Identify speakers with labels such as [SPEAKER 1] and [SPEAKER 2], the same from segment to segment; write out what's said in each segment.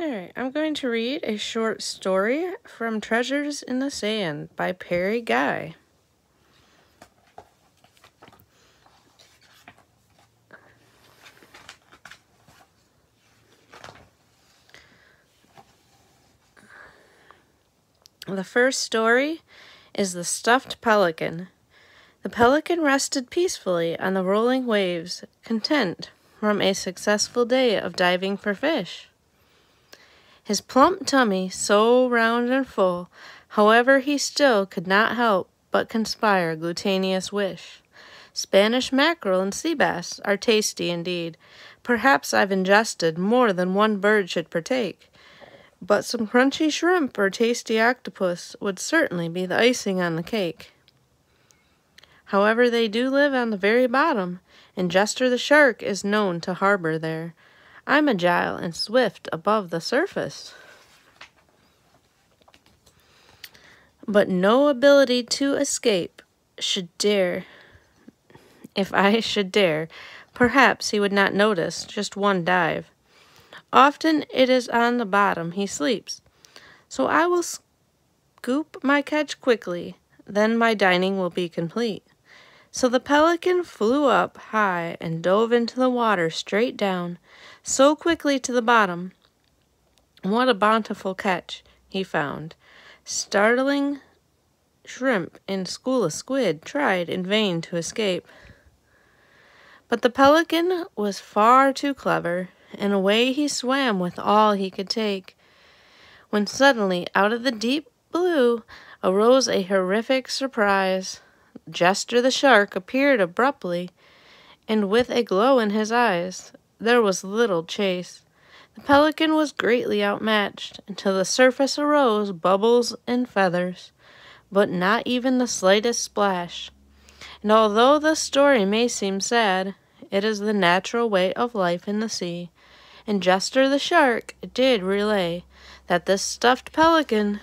[SPEAKER 1] Alright, I'm going to read a short story from Treasures in the Sand by Perry Guy. The first story is The Stuffed Pelican. The pelican rested peacefully on the rolling waves, content from a successful day of diving for fish. His plump tummy so round and full, however he still could not help but conspire a glutinous wish. Spanish mackerel and sea bass are tasty indeed. Perhaps I've ingested more than one bird should partake. But some crunchy shrimp or tasty octopus would certainly be the icing on the cake. However, they do live on the very bottom, and Jester the shark is known to harbor there. I'm agile and swift above the surface. But no ability to escape should dare. If I should dare, perhaps he would not notice just one dive. Often it is on the bottom he sleeps. So I will scoop my catch quickly, then my dining will be complete. So the pelican flew up high and dove into the water straight down, so quickly to the bottom. What a bountiful catch he found. Startling shrimp and school of squid tried in vain to escape. But the pelican was far too clever, and away he swam with all he could take. When suddenly, out of the deep blue, arose a horrific surprise. Jester the Shark appeared abruptly, and with a glow in his eyes. There was little chase. The pelican was greatly outmatched, until the surface arose bubbles and feathers, but not even the slightest splash. And although the story may seem sad, it is the natural way of life in the sea. And Jester the Shark did relay that this stuffed pelican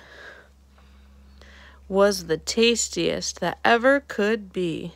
[SPEAKER 1] was the tastiest that ever could be.